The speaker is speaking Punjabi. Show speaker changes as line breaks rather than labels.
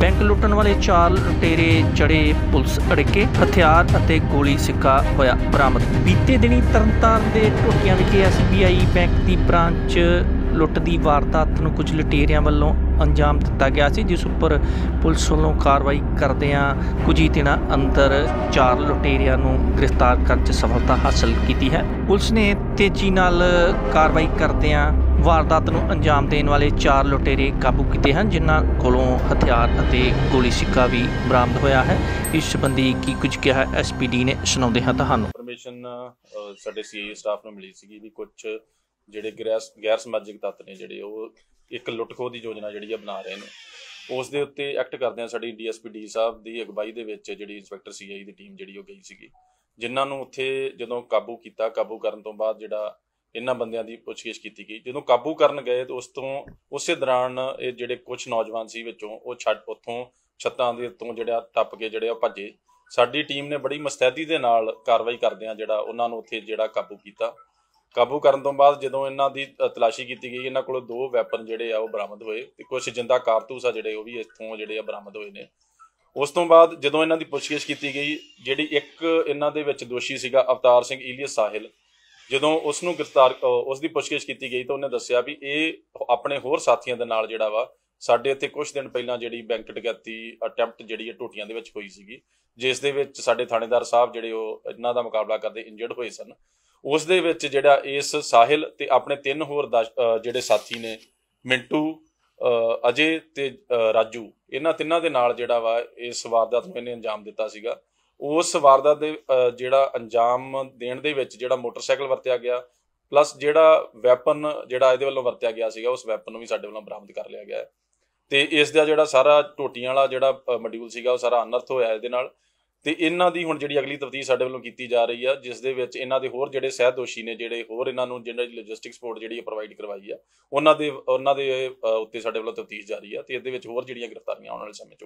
ਬੈਂਕ ਲੁੱਟਣ ਵਾਲੇ ਚਾਰ ਲੁਟੇਰੇ ਚੜੇ ਪੁਲਿਸ ਅੜਕੇ, ਹਥਿਆਰ ਅਤੇ ਗੋਲੀ ਸਿੱਕਾ ਹੋਇਆ ਬਰਾਮਦ। ਬੀਤੇ ਦਿਨੀ ਤਰਨਤਾਰਨ ਦੇ ਟੋਟੀਆਂ ਵਿਖੇ ਐਸਬੀਆਈ ਬੈਂਕ ਦੀ ਬ੍ਰਾਂਚ ਲੁੱਟ ਦੀ ਵਾਰਦਾਤ ਨੂੰ ਕੁਝ ਲੁਟੇਰਿਆਂ ਵੱਲੋਂ ਅੰਜਾਮ ਦਿੱਤਾ ਗਿਆ ਸੀ, ਜਿਸ ਉੱਪਰ ਪੁਲਿਸ ਵੱਲੋਂ ਕਾਰਵਾਈ ਕਰਦਿਆਂ ਕੁਝ ਹੀ ਦਿਨਾਂ ਅੰਦਰ ਚਾਰ ਲੁਟੇਰਿਆਂ ਨੂੰ ਗ੍ਰਿਫਤਾਰ ਕਰਨ 'ਚ ਸਫਲਤਾ ਹਾਸਲ ਕੀਤੀ ਹੈ। ਪੁਲਿਸ ਨੇ ਤੇਜ਼ੀ ਨਾਲ ਕਾਰਵਾਈ ਕਰਦਿਆਂ ਵਾਰਦਾਤ ਨੂੰ ਅੰਜਾਮ ਦੇਣ ਵਾਲੇ ਚਾਰ ਲੁਟੇਰੇ ਕਾਬੂ ਕੀਤੇ ਹਨ, ਜਿਨ੍ਹਾਂ ਕੋਲੋਂ ਹਥਿਆਰ ਅਤੇ ਗੋਲੀ ਸਿੱਕਾ ਵੀ ਬਰਾਮਦ ਹੋਇਆ ਹੈ। ਇਸ ਸੰਬੰਧੀ ਕੀ ਕੁਝ ਕਿਹਾ ਐਸਪੀਡੀ ਨੇ, ਸੁਣਾਉਂਦੇ ਹਾਂ ਤੁਹਾਨੂੰ।
ਇਨਫੋਰਮੇਸ਼ਨ ਸਾਡੇ ਸੀਆਈ ਸਟਾਫ ਨੂੰ ਮਿਲੀ ਸੀਗੀ ਵੀ ਕੁਝ ਜਿਹੜੇ ਗੈਰ ਸਮਾਜਿਕ ਤੱਤ ਨੇ ਜਿਹੜੇ ਉਹ ਇੱਕ ਲੁੱਟਖੋ ਦੀ ਯੋਜਨਾ ਜਿਹੜੀ ਆ ਬਣਾ ਰਹੇ ਨੇ। ਉਸ ਦੇ ਉੱਤੇ ਐਕਟ ਕਰਦਿਆਂ ਸਾਡੀ ਡੀਐਸਪੀ ਡੀ ਸਾਹਿਬ ਦੀ ਅਗਵਾਈ ਦੇ ਵਿੱਚ ਜਿਹੜੀ ਇੰਸਪੈਕਟਰ ਸੀਆਈ ਦੀ ਟੀਮ ਜਿਹੜੀ ਉਹ ਗਈ ਸੀਗੀ। ਜਿਨ੍ਹਾਂ ਨੂੰ ਉੱਥੇ ਜਦੋਂ ਕਾਬੂ ਕੀਤਾ, ਕਾਬੂ ਕਰਨ ਤੋਂ ਬਾਅਦ ਜਿਹੜਾ ਇਹਨਾਂ ਬੰਦਿਆਂ ਦੀ ਪੁੱਛਗਿੱਛ ਕੀਤੀ ਗਈ। ਜਦੋਂ ਕਾਬੂ ਕਰਨ ਗਏ ਤਾਂ ਉਸ ਤੋਂ, ਉਸੇ ਦੌਰਾਨ ਇਹ ਜਿਹੜੇ ਕੁਝ ਨੌਜਵਾਨ ਸੀ ਵਿੱਚੋਂ ਉਹ ਛੱਡ, ਉੱਥੋਂ ਛੱਤਾਂ ਦੇ ਉੱਤੋਂ ਜਿਹੜਾ ਟੱਪ ਕੇ ਜਿਹੜੇ ਉਹ ਭੱਜੇ। ਸਾਡੀ ਟੀਮ ਨੇ ਬੜੀ ਮੁਸਤੈਦੀ ਦੇ ਨਾਲ ਕਾਰਵਾਈ ਕਰਦਿਆਂ ਜਿਹੜਾ ਉਹਨਾਂ ਨੂੰ ਉੱਥੇ ਜਿਹੜਾ ਕਾਬੂ ਕੀਤਾ। ਕਾਬੂ ਕਰਨ ਤੋਂ ਬਾਅਦ ਜਦੋਂ ਇਹਨਾਂ ਦੀ ਤਲਾਸ਼ੀ ਕੀਤੀ ਗਈ ਇਹਨਾਂ ਕੋਲੋਂ ਦੋ ਵੈਪਨ ਜਿਹੜੇ ਆ ਉਹ ਬਰਾਮਦ ਹੋਏ। ਤੇ ਕੁਝ ਜਿੰਦਾ ਕਾਰਤੂਸ ਆ ਜਿਹੜੇ ਉਹ ਵੀ ਇੱਥੋਂ ਜਿਹੜੇ ਆ ਬਰਾਮਦ ਹੋਏ ਨੇ। ਉਸ ਤੋਂ ਬਾਅਦ ਜਦੋਂ ਇਹਨਾਂ ਦੀ ਪੁੱਛਗਿੱਛ ਕੀਤੀ ਗਈ ਜਿਹੜੀ ਇੱਕ ਇਹਨਾਂ ਦੇ ਵਿੱਚ ਦੋਸ਼ੀ ਸੀਗਾ ਅਵਤਾਰ ਸਿੰਘ ਇਲੀਅਸ ਸਾਹਿਲ ਜਦੋਂ ਉਸ ਨੂੰ ਗ੍ਰਿਫਤਾਰ ਅ, ਉਸ ਦੀ ਪੁੱਛਗਿੱਛ ਕੀਤੀ ਗਈ ਤਾਂ ਉਹਨੇ ਦੱਸਿਆ ਵੀ ਇਹ ਆਪਣੇ ਹੋਰ ਸਾਥੀਆਂ ਦੇ ਨਾਲ ਜਿਹੜਾ ਵਾ ਸਾਡੇ ਇੱਥੇ ਕੁਝ ਦਿਨ ਪਹਿਲਾਂ ਜਿਹੜੀ ਬੈਂਕ ਡਕੈਤੀ ਅਟੈਂਪਟ ਜਿਹੜੀ ਹੈ ਟੋਟੀਆਂ ਦੇ ਵਿੱਚ ਹੋਈ ਸੀਗੀ ਜਿਸ ਦੇ ਵਿੱਚ ਸਾਡੇ ਥਾਣੇਦਾਰ ਸਾਹਿਬ ਜਿਹੜੇ ਉਹ ਇਹਨਾਂ ਦਾ ਮੁਕਾਬਲਾ ਕਰਦੇ ਇੰਜਰਡ ਹੋਏ ਸਨ। ਉਸ ਦੇ ਵਿੱਚ ਜਿਹੜਾ ਇਸ ਸਾਹਿਲ ਤੇ ਆਪਣੇ ਤਿੰਨ ਹੋਰ ਦਸ- ਜਿਹੜੇ ਸਾਥੀ ਨੇ ਮਿੰਟੂ ਅ, ਅਜੇ ਤੇ ਰਾਜੂ ਇਹਨਾਂ ਤਿੰਨਾਂ ਦੇ ਨਾਲ ਜਿਹੜਾ ਵਾ ਇਸ ਵਾਰਦਾਤ ਨੂੰ ਇਹਨੇ ਅੰਜਾਮ ਦਿੱਤਾ ਸੀਗਾ। ਉਸ ਵਾਰਦਾਤ ਦੇ ਜਿਹੜਾ ਅੰਜਾਮ ਦੇਣ ਦੇ ਵਿੱਚ ਜਿਹੜਾ ਮੋਟਰਸਾਈਕਲ ਵਰਤਿਆ ਗਿਆ ਪਲੱਸ ਜਿਹੜਾ ਵੈਪਨ ਜਿਹੜਾ ਇਹਦੇ ਵੱਲੋਂ ਵਰਤਿਆ ਗਿਆ ਸੀਗਾ ਉਸ ਵੈਪਨ ਨੂੰ ਵੀ ਸਾਡੇ ਵੱਲੋਂ ਬਰਾਮਦ ਕਰ ਲਿਆ ਗਿਆ ਹੈ। ਤੇ ਇਸ ਦਾ ਜਿਹੜਾ ਸਾਰਾ ਟੋਟੀਆਂ ਵਾਲਾ ਜਿਹੜਾ ਮੋਡਿਊਲ ਸੀਗਾ ਉਹ ਸਾਰਾ ਅਨਰਥ ਹੋਇਆ ਇਹਦੇ ਨਾਲ। ਤੇ ਇਹਨਾਂ ਦੀ ਹੁਣ ਜਿਹੜੀ ਅਗਲੀ ਤਫਤੀਸ਼ ਸਾਡੇ ਵੱਲੋਂ ਕੀਤੀ ਜਾ ਰਹੀ ਆ, ਜਿਸ ਦੇ ਵਿੱਚ ਇਹਨਾਂ ਦੇ ਹੋਰ ਜਿਹੜੇ ਸਹਿ ਦੋਸ਼ੀ ਨੇ, ਜਿਹੜੇ ਹੋਰ ਇਹਨਾਂ ਨੂੰ ਜਿਹੜਾ ਲੌਜਿਸਟਿਕ ਸਪੋਰਟ ਜਿਹੜੀ ਪ੍ਰੋਵਾਈਡ ਕਰਵਾਈ ਆ, ਉਹਨਾਂ ਦੇ ਉਹਨਾਂ ਦੇ ਉੱਤੇ ਸਾਡੇ ਵੱਲੋਂ ਤਫਤੀਸ਼ ਜਾਰੀ ਆ ਤੇ ਇਹਦੇ ਵਿੱਚ ਹੋਰ ਜਿਹੜੀਆਂ ਗ੍ਰਿਫਤਾਰੀਆਂ ਆਉਣ ਵਾਲੇ ਸਮੇਂ 'ਚ